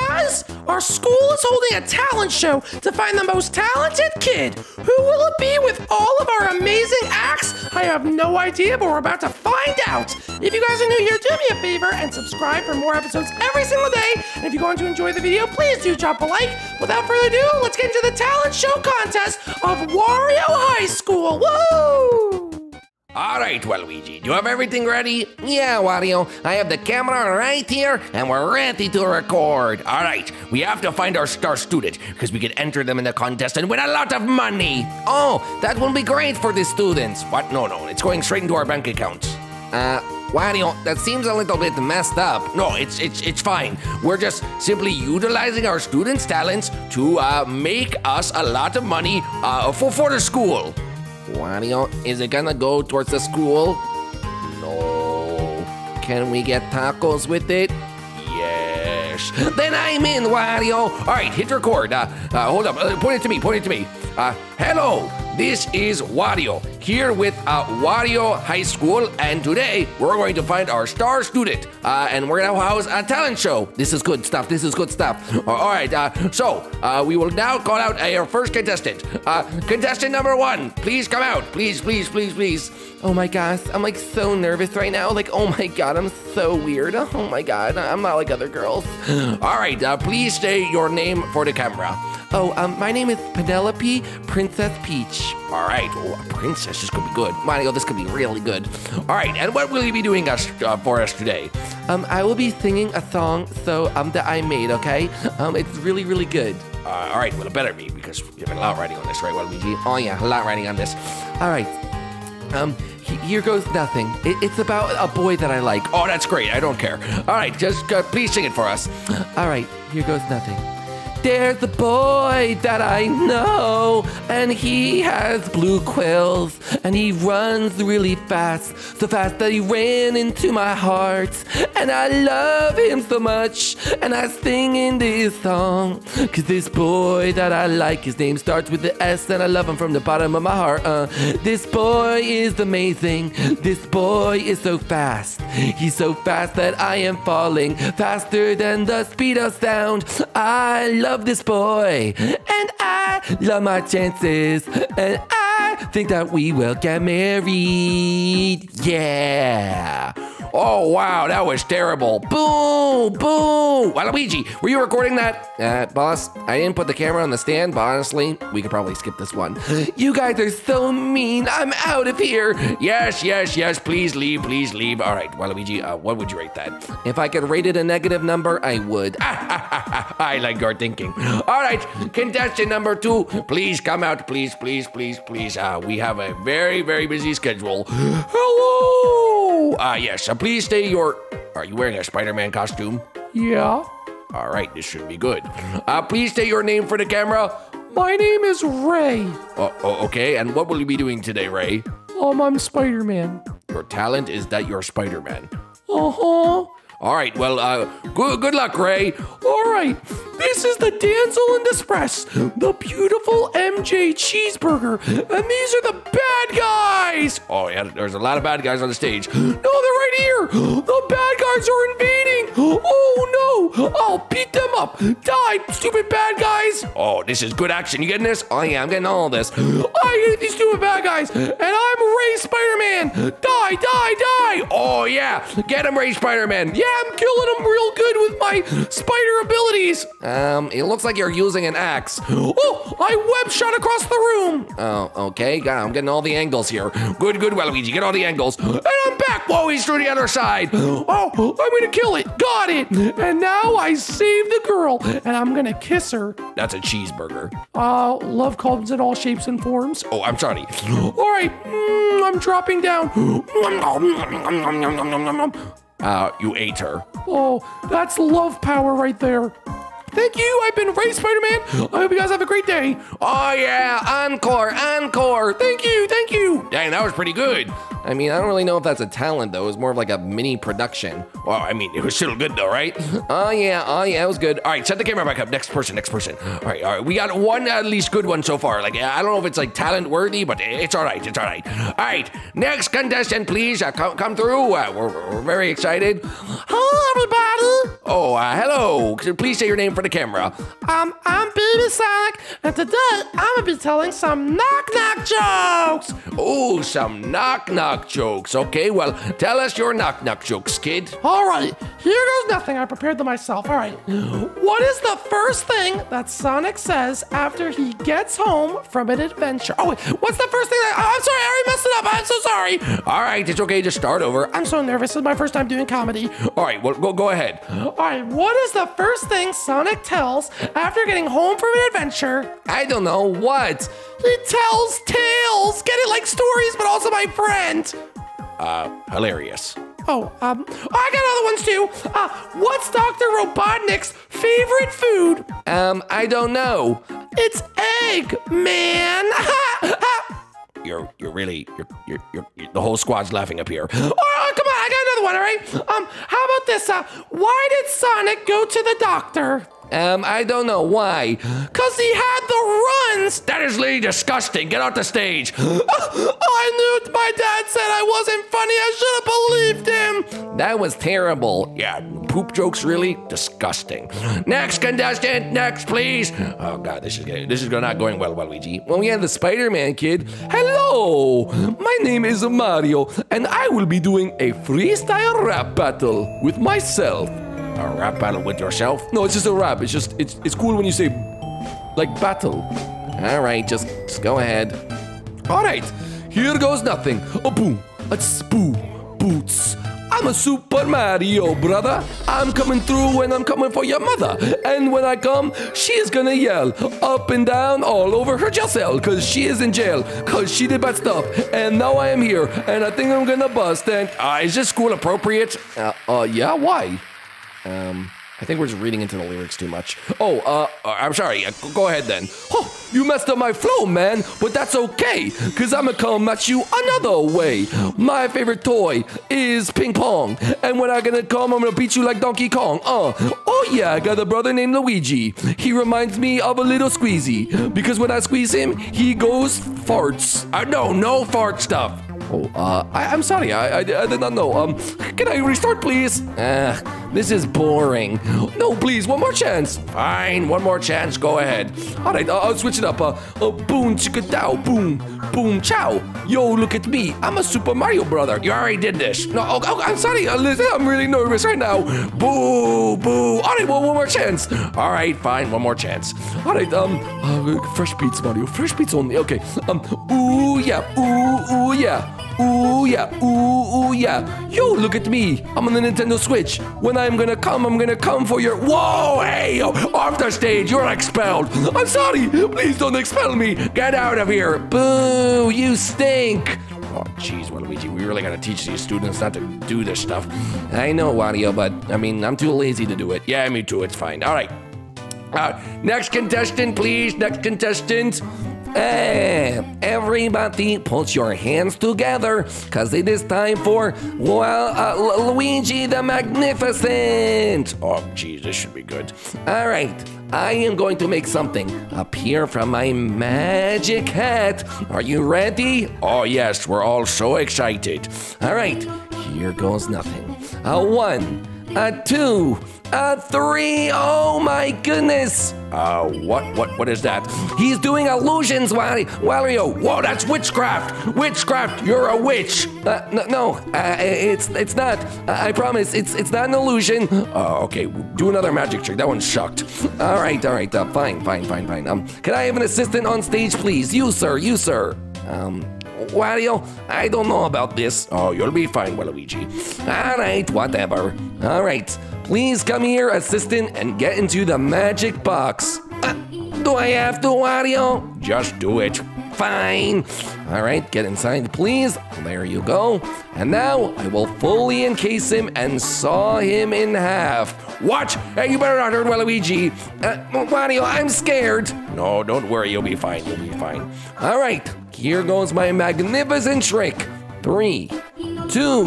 Guys, our school is holding a talent show to find the most talented kid. Who will it be with all of our amazing acts? I have no idea, but we're about to find out. If you guys are new here, do me a favor and subscribe for more episodes every single day. And if you're going to enjoy the video, please do drop a like. Without further ado, let's get into the talent show contest of Wario High School. Woo! All right, Waluigi, do you have everything ready? Yeah, Wario, I have the camera right here, and we're ready to record. All right, we have to find our star student, because we can enter them in the contest and win a lot of money. Oh, that will be great for the students. What? No, no, it's going straight into our bank accounts. Uh, Wario, that seems a little bit messed up. No, it's it's it's fine. We're just simply utilizing our students' talents to uh, make us a lot of money uh, for for the school. Wario, is it gonna go towards the school? No. Can we get tacos with it? Yes. Then I'm in, Wario. All right, hit record. Uh, uh, hold up. Uh, point it to me. Point it to me. Uh, hello. This is Wario here with uh, Wario High School, and today we're going to find our star student, uh, and we're gonna house a talent show. This is good stuff. This is good stuff. Uh, all right, uh, so uh, we will now call out our first contestant. Uh, contestant number one, please come out. Please, please, please, please. Oh my gosh, I'm like so nervous right now. Like, oh my god, I'm so weird. Oh my god, I'm not like other girls. All right, uh, please say your name for the camera. Oh, um, my name is Penelope Princess Peach. All right, oh, princess. This could be good. Mario, this could be really good. All right, and what will you be doing us uh, for us today? Um, I will be singing a song so um that I made. Okay, um, it's really really good. Uh, all right, well it better be because you have a lot writing on this, right, Waluigi? Oh yeah, a lot writing on this. All right. Um, here goes nothing. It- it's about a boy that I like. Oh, that's great. I don't care. All right, just uh, please sing it for us. All right, here goes nothing. There's a boy that I know, and he has blue quills, and he runs really fast, so fast that he ran into my heart. And I love him so much, and I sing in this song. Cause this boy that I like, his name starts with the S, and I love him from the bottom of my heart. Uh, this boy is amazing, this boy is so fast. He's so fast that I am falling faster than the speed of sound. I love this boy, and I love my chances, and I think that we will get married. Yeah. Oh wow, that was terrible. Boo, boo. Waluigi, were you recording that? Uh, boss, I didn't put the camera on the stand, but honestly, we could probably skip this one. You guys are so mean. I'm out of here. Yes, yes, yes. Please leave, please leave. All right, Waluigi, uh, what would you rate that? If I could rate it a negative number, I would. I like your thinking. All right, contestant number two, please come out, please, please, please, please. Uh, we have a very, very busy schedule. Hello. Uh, yes, uh, please stay your. Are you wearing a Spider-Man costume? Yeah. All right, this should be good. Uh, please state your name for the camera. My name is Ray. Oh, oh, okay, and what will you be doing today, Ray? Um, I'm Spider Man. Your talent is that you're Spider-Man. Uh huh. All right, well, uh, good, good luck, Ray. All right, this is the Damsel in Distress, the beautiful MJ cheeseburger, and these are the bad guys. Oh, yeah, there's a lot of bad guys on the stage. No, The bad guys are invading. Oh no, I'll beat them up. Die, stupid bad guys. Oh, this is good action. You getting this? Oh, yeah, I'm getting all this. I hate these stupid bad guys, and I'm Ray Spider-Man. Die, die, die. Oh, yeah, get him, Ray Spider-Man. Yeah, I'm killing him real good with my spider abilities. Um, it looks like you're using an axe. Oh, I web shot across the room. Oh, okay, God, I'm getting all the angles here. Good, good, Waluigi, get all the angles. And I'm back. Whoa, he's through the other side. Oh, I'm gonna kill it. Got it. And now I save the girl, and I'm gonna kiss her. A cheeseburger. Uh, love comes in all shapes and forms. Oh, I'm sorry. All right, mm, I'm dropping down. Uh, you ate her. Oh, that's love power right there. Thank you. I've been Ray Spider-Man. I hope you guys have a great day. Oh yeah, encore, encore. Thank you. Thank you. Dang, that was pretty good. I mean, I don't really know if that's a talent though. It was more of like a mini production. Well, I mean, it was still good though, right? Oh yeah, oh yeah, it was good. All right, set the camera back up. Next person, next person. All right, all right. We got one at least good one so far. Like, I don't know if it's like talent worthy, but it's all right. It's all right. All right, next contestant, please uh, come come through. Uh, we're, we're very excited. Hello, everybody. Oh, uh, hello. Could you Please say your name for the camera. Um, I'm Baby Sonic, and today I'm gonna be telling some knock knock jokes. Oh, some knock knock jokes. Okay, well, tell us your knock knock jokes, kid. All right, here goes nothing. I prepared them myself. All right, what is the first thing that Sonic says after he gets home from an adventure? Oh, wait, what's the first thing that? Oh, I'm sorry, I already messed it up. I'm so sorry. All right, it's okay. Just start over. I'm so nervous. This is my first time doing comedy. All right, well, go go ahead. All right, what is the first thing Sonic tells after getting home from an adventure? I don't know what. He tells tales. Get it like stories, but also my friend. Uh, hilarious. Oh, um, I got other ones too. Uh, what's Dr. Robotnik's favorite food? Um, I don't know. It's egg, man. You're you're really you're you're, you're, you're the whole squad's laughing up here. Oh, come on, I got another one, all right? Um, how about this? Uh, why did Sonic go to the doctor? Um, I don't know why. Cause he had the runs. That is really disgusting. Get off the stage. I knew my dad said I wasn't funny. I should have believed him. That was terrible. Yeah, poop jokes really disgusting. Next contestant, next please. Oh god, this is getting, this is not going well, Waluigi. Well, we have the Spider-Man kid. Hello, my name is Mario, and I will be doing a freestyle rap battle with myself. A rap battle with yourself? No, it's just a rap. It's just it's it's cool when you say like battle. All right, just, just go ahead. All right, here goes nothing. A boom, a spoo, boots. I'm a Super Mario, brother. I'm coming through when I'm coming for your mother. And when I come, she's gonna yell up and down all over her jail cell, cause she is in jail, cause she did bad stuff. And now I am here, and I think I'm gonna bust. And uh, is this school appropriate? Uh, uh yeah, why? Um, I think we're just reading into the lyrics too much. Oh, uh, I'm sorry. Uh, go ahead then. Oh, you messed up my flow, man, but that's okay, cause I'ma come at you another way. My favorite toy is ping pong, and when I'm gonna come, I'm gonna beat you like Donkey Kong. Uh, oh yeah, I got a brother named Luigi. He reminds me of a little squeezy, because when I squeeze him, he goes farts. I Uh, no, no fart stuff. Oh, uh, I, am sorry, I, I, I, did not know. Um, can I restart, please? Uh, this is boring. No, please, one more chance. Fine, one more chance, go ahead. All right, uh, I'll switch it up. Uh, uh boom, chicka dow, boom, boom, chow. Yo, look at me, I'm a Super Mario brother. You already did this. No, oh, oh, I'm sorry, uh, listen, I'm really nervous right now. Boo, boo. All right, well, one more chance. All right, fine, one more chance. All right, um, uh, fresh beats, Mario, fresh beats only. Okay, um, ooh, yeah, ooh, ooh, yeah. Ooh yeah, ooh, ooh yeah. Yo, look at me. I'm on the Nintendo Switch. When I'm gonna come, I'm gonna come for your. Whoa, hey, off the stage. You're expelled. I'm sorry. Please don't expel me. Get out of here. Boo, you stink. Oh, jeez, Waluigi, we really gotta teach these students not to do this stuff. I know, Wario, but I mean, I'm too lazy to do it. Yeah, me too. It's fine. All right. Uh, next contestant, please. Next contestant. Hey, everybody put your hands together, cause it is time for, well, uh, Luigi the Magnificent. Oh, geez, this should be good. All right, I am going to make something appear from my magic hat. Are you ready? Oh, yes, we're all so excited. All right, here goes nothing. A one, a two, a three. Oh my goodness. Uh, what, what, what is that? He's doing illusions, Wally, Wario. Whoa, that's witchcraft. Witchcraft. You're a witch. Uh, no, no, uh, it's, it's not. I promise, it's, it's not an illusion. Oh, okay. Do another magic trick. That one sucked. All right, all right. Uh, fine, fine, fine, fine. Um, can I have an assistant on stage, please? You, sir. You, sir. Um, Wario, I don't know about this. Oh, you'll be fine, Waluigi. All right, whatever. All right, please come here, assistant, and get into the magic box. Uh, do I have to, Wario? Just do it. Fine. All right, get inside, please. There you go. And now I will fully encase him and saw him in half. Watch! Hey, you better not hurt Waluigi. Uh, I'm scared. No, don't worry. You'll be fine. You'll be fine. All right, here goes my magnificent trick. Three, two,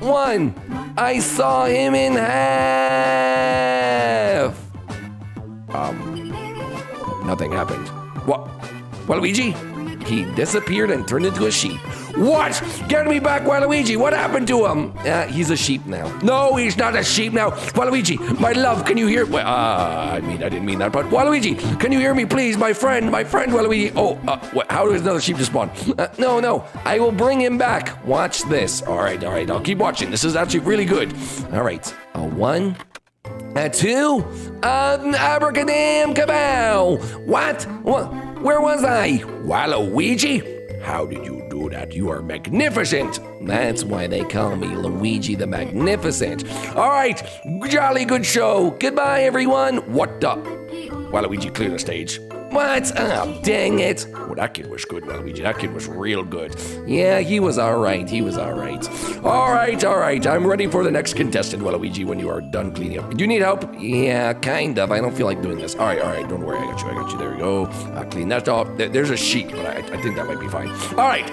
one. I saw him in half. Um, nothing happened. What? Waluigi? He disappeared and turned into a sheep. What? Get me back, Waluigi. What happened to him? Uh, he's a sheep now. No, he's not a sheep now. Waluigi, my love, can you hear? Well, uh, I mean, I didn't mean that, but Waluigi, can you hear me, please, my friend, my friend, Waluigi? Oh, uh, how does another sheep just spawn? Uh, no, no, I will bring him back. Watch this. All right, all right, I'll keep watching. This is actually really good. All right, a one, a two, an abracadam kabow. What? What? Where was I? Waluigi? How did you do that? You are magnificent. That's why they call me Luigi the Magnificent. All right, jolly good show. Goodbye, everyone. What the? Luigi clear the stage. What? Oh, dang it. Well, that kid was good, Waluigi. That kid was real good. Yeah, he was all right. He was all right. All right, all right. I'm ready for the next contestant, Waluigi, when you are done cleaning up. Do you need help? Yeah, kind of. I don't feel like doing this. All right, all right. Don't worry. I got you. I got you. There we go. I'll clean that off. There's a sheet, but I, I think that might be fine. All right.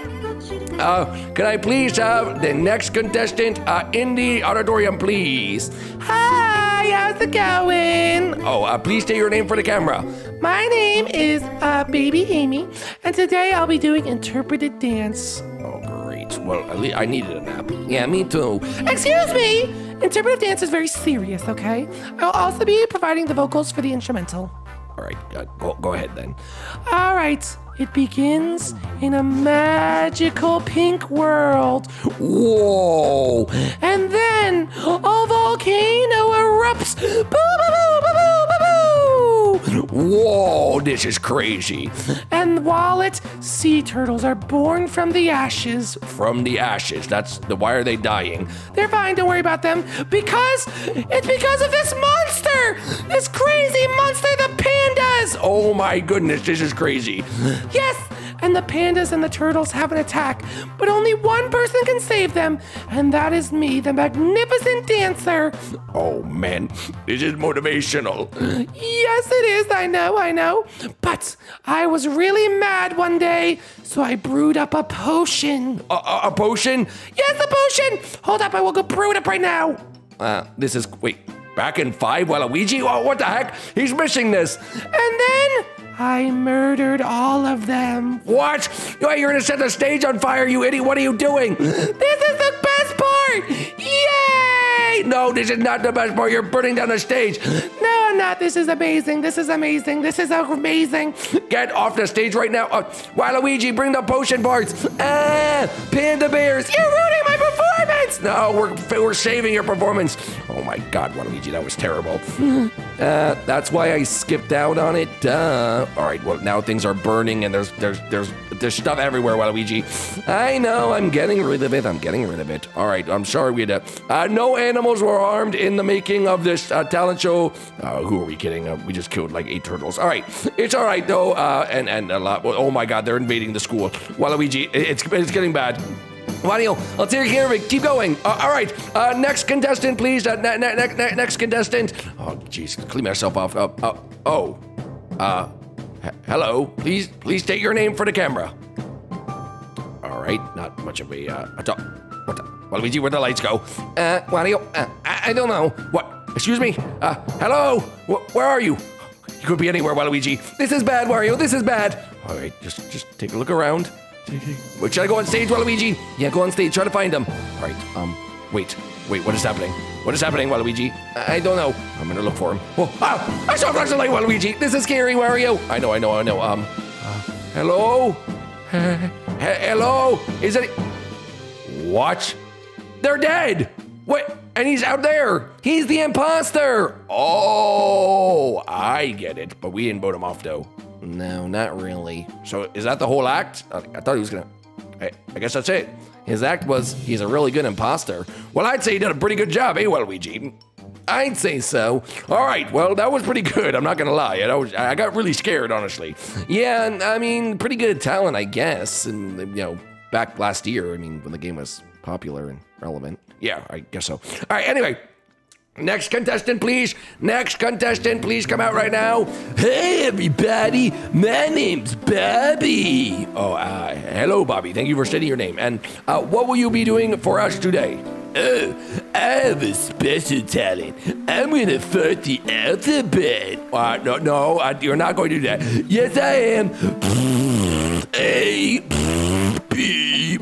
Uh, can I please have the next contestant uh, in the auditorium, please? Hi, how's it going? Oh, uh, please state your name for the camera. My name is uh, Baby Amy, and today I'll be doing interpreted dance. Oh, great. Well, at least I needed a nap. Yeah, me too. Excuse me! Interpretive dance is very serious, okay? I'll also be providing the vocals for the instrumental. All right, uh, go, go ahead then. All right, it begins in a magical pink world. Whoa! And then a volcano erupts. Boo, this is crazy. And while it, sea turtles are born from the ashes. From the ashes. That's the why are they dying? They're fine, don't worry about them. Because it's because of this monster! This crazy monster, the pandas! Oh my goodness, this is crazy. Yes! And the pandas and the turtles have an attack, but only one person can save them, and that is me, the magnificent dancer. Oh man, this is motivational. Yes, it is, I know, I know. But I was really mad one day, so I brewed up a potion. A, a, a potion? Yes, a potion! Hold up, I will go brew it up right now. Uh, this is wait. Back in five, Waluigi? Oh, what the heck? He's missing this. And then I murdered all of them. What? You're gonna set the stage on fire, you idiot! What are you doing? This is the best part! Yay! No, this is not the best part. You're burning down the stage. No, I'm not. This is amazing. This is amazing. This is amazing. Get off the stage right now. Uh, Waluigi, bring the potion parts. Ah, panda bears. You're ruining my performance! No, we're we're saving your performance. Oh my God, Waluigi, that was terrible. Uh, that's why I skipped out on it. Duh. All right, well now things are burning and there's there's there's there's stuff everywhere, Waluigi. I know. I'm getting rid of it. I'm getting rid of it. All right. I'm sorry we had. Uh, no animals were harmed in the making of this uh, talent show. Uh, who are we kidding? Uh, we just killed like eight turtles. All right. It's all right though. Uh, and and a lot. Oh my God, they're invading the school. Waluigi, it's it's getting bad. Wario, I'll take care of it. Keep going. Uh, all right. Uh, next contestant, please. Uh, ne- ne- ne- next contestant. Oh, jeez. Clean myself off. Uh, uh, oh. Uh, hello. Please, please state your name for the camera. All right. Not much of a. Uh, a talk. What the? Waluigi, where'd the lights go? Uh, Wario, uh, I, I don't know. What? Excuse me? Uh, hello? Wh- where are you? You could be anywhere, Waluigi. This is bad, Wario. This is bad. All right, just just take a look around. Should I go on stage, Waluigi? Yeah, go on stage. Try to find him. All right. Um. Wait. Wait. What is happening? What is happening, Waluigi? I, don't know. I'm gonna look for him. Oh, ah! I saw a flash of light, Waluigi. This is scary, Wario. I know. I know. I know. Um. Uh, hello. He- hello. Is it? What? They're dead. What? And he's out there. He's the imposter. Oh, I get it. But we didn't vote him off, though. No, not really. So is that the whole act? I, I thought he was gonna. I, I guess that's it. His act was he's a really good imposter. Well, I'd say he did a pretty good job, eh, Waluigi? I'd say so. All right, well, that was pretty good. I'm not gonna lie. I, was, I got really scared, honestly. Yeah, I mean, pretty good talent, I guess. And you know, back last year, I mean, when the game was popular and relevant. Yeah, I guess so. All right, anyway. Next contestant, please. Next contestant, please come out right now. Hey, everybody. My name's Bobby. Oh, uh, hello, Bobby. Thank you for stating your name. And uh, what will you be doing for us today? Oh, I have a special talent. I'm gonna fart the alphabet. Uh, no, no, you're not going to do that. Yes, I am. A, B,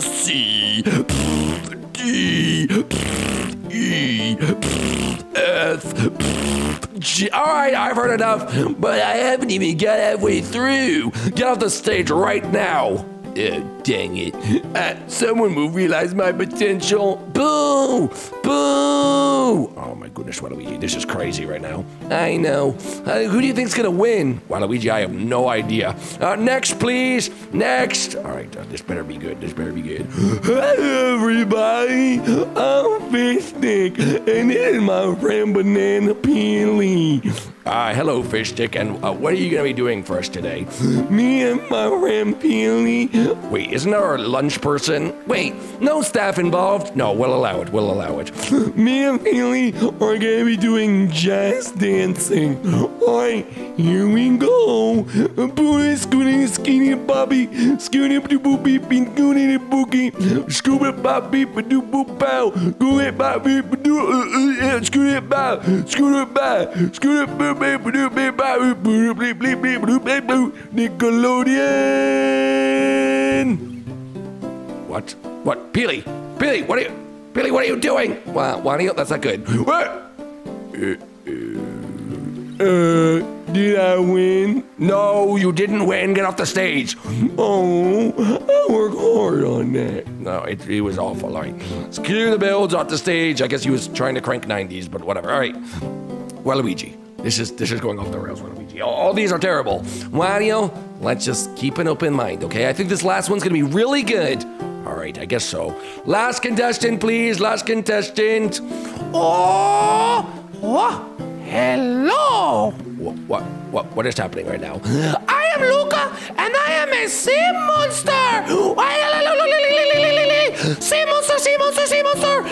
C, D. E, F, G. All right, I've heard enough, but I haven't even got halfway through. Get off the stage right now. Oh, dang it. Uh, someone will realize my potential. Boo! Boo! Oh my goodness, Waluigi, this is crazy right now. I know. Uh, who do you think's gonna win? Waluigi, I have no idea. Uh, next, please. Next. All right, uh, this better be good. This better be good. Hi, everybody. I'm Fish Stick, and this is my friend Banana Peely. Uh, hello, Fish Stick, and uh, what are you gonna be doing for us today? Me and my friend Peely. Wait, isn't there a lunch person? Wait, no staff involved? No, we'll allow it. We'll allow it. Me and Peely are gonna be doing jazz dancing. Alright, here we go. Booty, scooty, skinny, bobby, scooty, doo boo beep, beep, scooty, boogie, scuba, bop, beep, doo boo pow, it, bop, beep, doo, uh, uh, scooty, bow, scooty, bow, scooty, boop, beep, doo, beep, bow, boop, bleep, bleep, bleep, bleep, bleep, bleep, Nickelodeon. What? What? Peely! Peely, what are you? Peely, what are you doing? Wow, why are you? That's not good. What? Uh, uh, did I win? No, you didn't win. Get off the stage. Oh, I work hard on that. No, it, it was awful. All right. Let's clear the builds off the stage. I guess he was trying to crank 90s, but whatever. All right. Waluigi. This is this is going off the rails, Waluigi. All, all these are terrible. Wario, let's just keep an open mind, okay? I think this last one's gonna be really good. All right, I guess so. Last contestant, please. Last contestant. Oh, oh, hello. What what what, what is happening right now? I am Luca, and I am a sea monster. Sea monster, sea monster, sea monster.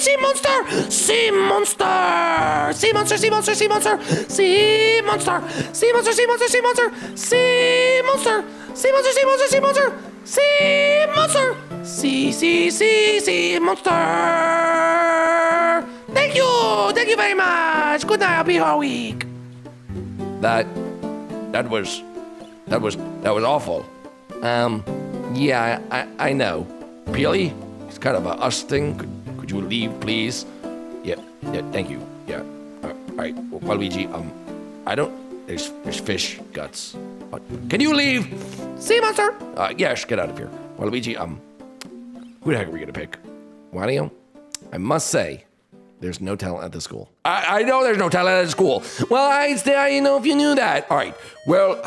Sea monster, sea monster. Sea monster, sea monster, sea monster. Sea monster, sea monster, sea monster, sea monster. Sea monster, sea monster, sea monster, sea monster. Sea monster. Sea, sea, sea, sea monster. Thank you, thank you very much. Good night. I'll be here all week. That that was that was that was awful. Um, yeah, I I, know. Peely, it's kind of a us thing. Could, could you leave, please? Yeah, yeah. Thank you. Yeah. Uh, all right, well, Waluigi. Um, I don't. There's there's fish guts. What? Can you leave? Sea monster. Uh, yes, get out of here. Waluigi. Um, who the heck are we gonna pick? Wario. I must say, there's no talent at the school. I, I know there's no talent at the school. Well, I I you know if you knew that. All right. Well,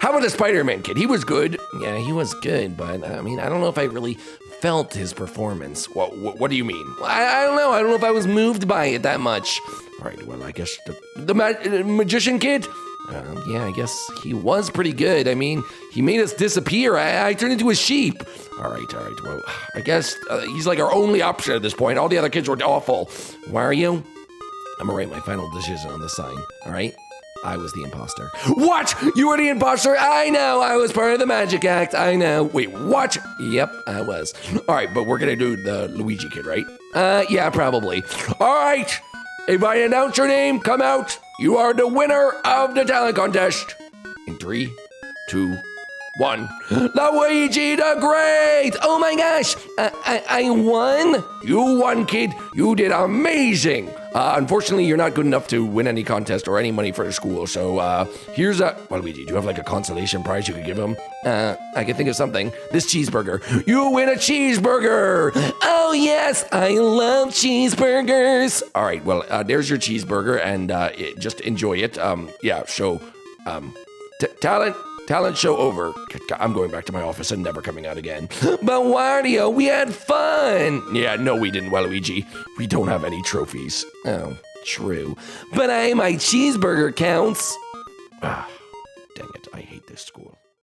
how about the Spider-Man kid? He was good. Yeah, he was good, but I mean, I don't know if I really felt his performance. What What, what do you mean? I, I don't know. I don't know if I was moved by it that much. All right. Well, I guess the the ma- uh, magician kid. Um, yeah, I guess he was pretty good. I mean, he made us disappear. I, I turned into a sheep. All right, all right. Well, I guess uh, he's like our only option at this point. All the other kids were awful. Why are you? I'm gonna write my final decision on the sign. All right. I was the imposter. What? You were the imposter? I know. I was part of the magic act. I know. Wait, what? Yep, I was. All right, but we're gonna do the Luigi kid, right? Uh, yeah, probably. All right. I announce your name, come out. You are the winner of the talent contest. In three, two, one. Luigi the Great! Oh my gosh, I, I, I won? You won, kid. You did amazing. Uh, unfortunately, you're not good enough to win any contest or any money for the school. So uh, here's a. Luigi, do you have like a consolation prize you could give him? Uh, I can think of something. This cheeseburger. You win a cheeseburger. Oh yes, I love cheeseburgers. All right, well, uh, there's your cheeseburger, and uh, it, just enjoy it. Um, yeah. So, um, t- talent. Talent show over. I'm going back to my office and never coming out again. But Wario, we had fun. Yeah, no, we didn't, Waluigi. We don't have any trophies. Oh, true. But I, my cheeseburger counts. Ah, dang it, I hate this school.